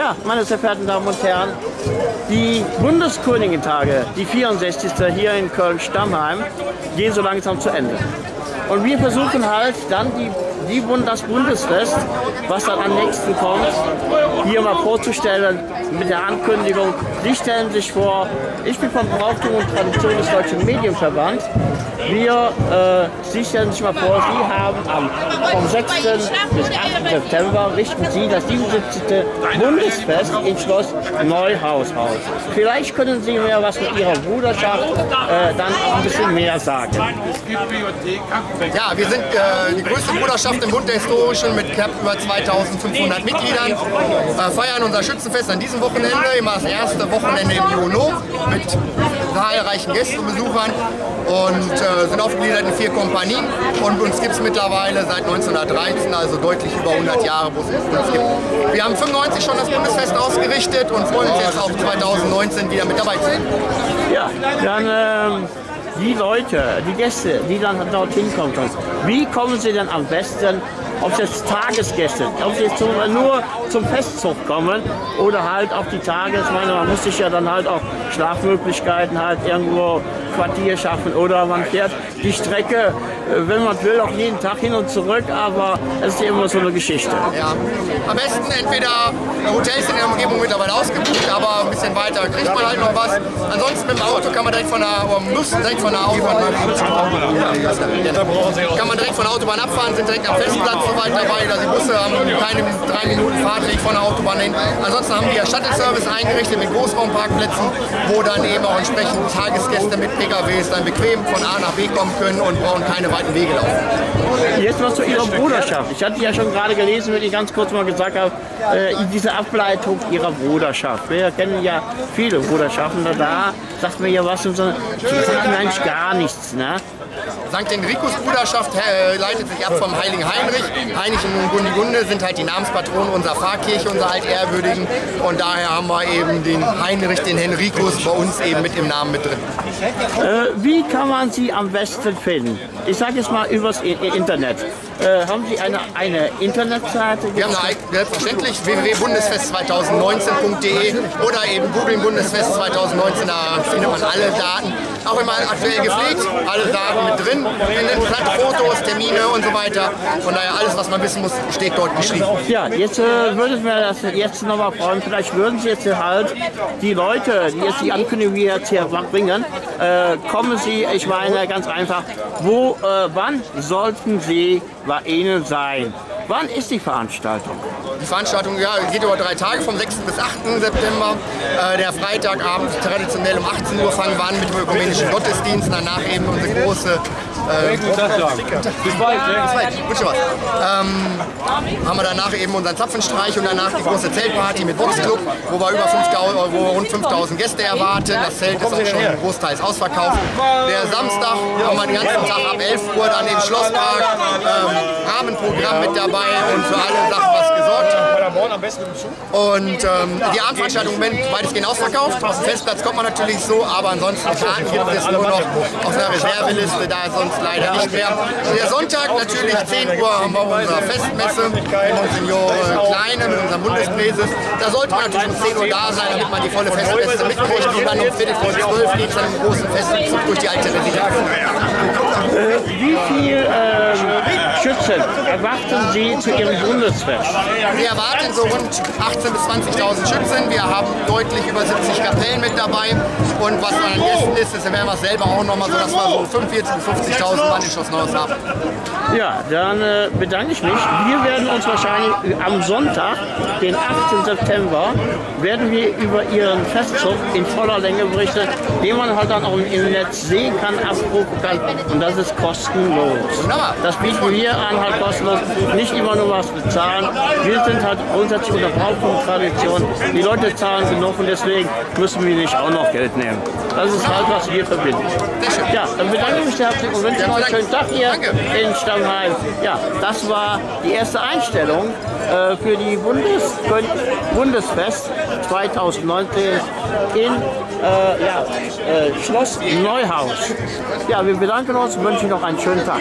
Ja, meine sehr verehrten Damen und Herren, die Bundeskönigentage, die 64. hier in Köln-Stammheim, gehen so langsam zu Ende. Und wir versuchen halt dann die, die, das Bundesfest, was dann am nächsten kommt, hier mal vorzustellen mit der Ankündigung. Sie stellen sich vor, ich bin vom Brauchtum und Tradition des Deutschen Medienverband. Wir, äh, Sie stellen sich mal vor, Sie haben am, vom 6. bis 8. September richten Sie das 77. Bundesfest in Schloss Neuhaus aus. Vielleicht können Sie mir was mit Ihrer Bruderschaft äh, dann ein bisschen mehr sagen. Ja, wir sind äh, die größte Bruderschaft im Bund der Historischen mit knapp über 2500 Mitgliedern. Äh, feiern unser Schützenfest an diesem Wochenende, immer das erste Wochenende im Juni mit zahlreichen Gästebesuchern und äh, sind aufgegliedert in vier Kompanien. Und uns gibt es mittlerweile seit 1913, also deutlich über 100 Jahre, wo es uns gibt. Wir haben 95 schon das Bundesfest ausgerichtet und freuen uns jetzt auf 2019 wieder mit dabei zu sein. Ja, dann ähm, die Leute, die Gäste, die dann dorthin kommen, wie kommen sie denn am besten ob es jetzt Tagesgäste, ob sie zum, nur zum Festzug kommen oder halt auf die Tages, ich meine, man muss sich ja dann halt auch Schlafmöglichkeiten halt irgendwo Quartier schaffen oder man fährt die Strecke, äh, wenn man will, auch jeden Tag hin und zurück, aber es ist immer so eine Geschichte. Ja, am besten entweder Hotels in der Umgebung mittlerweile ausgebucht, aber ein bisschen weiter kriegt man halt noch was. Ansonsten mit dem Auto kann man direkt von der, oder muss direkt von der Autobahn, kann man direkt von der Autobahn abfahren, sind direkt am Festplatz so weit dabei, dass die Busse haben keine drei Minuten Fahrtweg von der Autobahn hin. Ansonsten haben wir ja Shuttle-Service eingerichtet mit Großraumparkplätzen, wo dann eben auch entsprechend Tagesgäste mit PKWs dann bequem von A nach B kommen können und brauchen keine weiten Wege laufen. Jetzt was zu Ihrer Bruderschaft. Ich hatte ja schon gerade gelesen, wenn ich ganz kurz mal gesagt habe, äh, diese Ableitung Ihrer Bruderschaft. Wir kennen ja viele Bruderschaften. Da sagt mir ja was, und so, die sagen eigentlich gar nichts. Ne? St. Enrikus Bruderschaft äh, leitet sich ab vom Heiligen Heinrich. Heinrich und Gundigunde sind halt die Namenspatronen unserer Pfarrkirche, unserer altehrwürdigen. Und daher haben wir eben den Heinrich, den Henrikus bei uns eben mit im Namen mit drin. Äh, wie kann man sie am besten finden? Ich sage jetzt mal übers Internet. Äh, haben Sie eine, eine Internetseite? Wir haben eine, selbstverständlich www.bundesfest2019.de oder eben googeln Bundesfest 2019, da findet man alle Daten. Auch immer aktuell gepflegt, alle Daten mit drin, platte Fotos, Termine und so weiter. Von daher alles, was man wissen muss, steht dort geschrieben. Ja, jetzt äh, ich mir das jetzt nochmal freuen. Vielleicht würden Sie jetzt halt die Leute, die jetzt die Ankündigung jetzt hier bringen, äh, kommen Sie, ich meine ganz einfach, wo, äh, wann sollten Sie bei Ihnen sein? Wann ist die Veranstaltung? Die Veranstaltung ja, geht über drei Tage, vom 6. bis 8. September. Äh, der Freitagabend traditionell um 18 Uhr fangen wir an mit dem ökumenischen Gottesdienst. Danach eben unsere große äh, Bis bald. Bis bald. Wünsche was. Ähm, haben wir danach eben unseren Zapfenstreich und danach die große Zeltparty mit Boxclub, wo wir über 5000, wo rund 5000 Gäste erwarten. Das Zelt ist auch schon großteils ausverkauft. Der Samstag haben wir den ganzen Tag ab 11 Uhr dann im Schlosspark. Ähm, Rahmenprogramm mit dabei und für alle Sachen was gesorgt. Und ähm, die Abendveranstaltung im Moment weitestgehend ausverkauft. Auf dem Festplatz kommt man natürlich so, aber ansonsten Karten gibt es nur noch auf einer Reserveliste, da sonst leider nicht mehr. Der Sonntag natürlich 10 Uhr haben wir unsere Festmesse in Monsignor Kleine mit unserem Bundespräses. Da sollte man natürlich um 10 Uhr da sein, damit man die volle Festmesse mitkriegt und dann um Viertel vor 12 geht es dann im großen Festzug durch die alte Residenz. Äh, wie viel äh, Schützen erwarten Sie zu Ihrem Bundesfest? Wir erwarten so rund 18.000 bis 20.000 Schützen. Wir haben deutlich über 70 Kapellen mit dabei. Und was an Gästen ist, ist, werden wir selber auch nochmal so, dass wir so 45.000 bis 50.000 Mann in Schloss Neuhaus haben. Ja, dann äh, bedanke ich mich. Wir werden uns wahrscheinlich am Sonntag, den 8. September, werden wir über Ihren Festzug in voller Länge berichten, den man halt dann auch im Netz sehen kann, abrufen kann. Und das ist kostenlos. Das bieten wir an, halt kostenlos. Nicht immer nur was bezahlen. Wir sind halt grundsätzlich unter Brauchtum-Tradition. Die Leute zahlen genug und deswegen müssen wir nicht auch noch Geld nehmen. Das ist halt, was wir verbinden. Ja, dann bedanke ich mich herzlich und wünsche noch einen schönen Tag hier in Stammheim. Ja, das war die erste Einstellung äh, für die Bundes Bundesfest 2019 in äh, ja, äh, Schloss Neuhaus. Ja, wir bedanken uns und wünschen noch einen schönen Tag.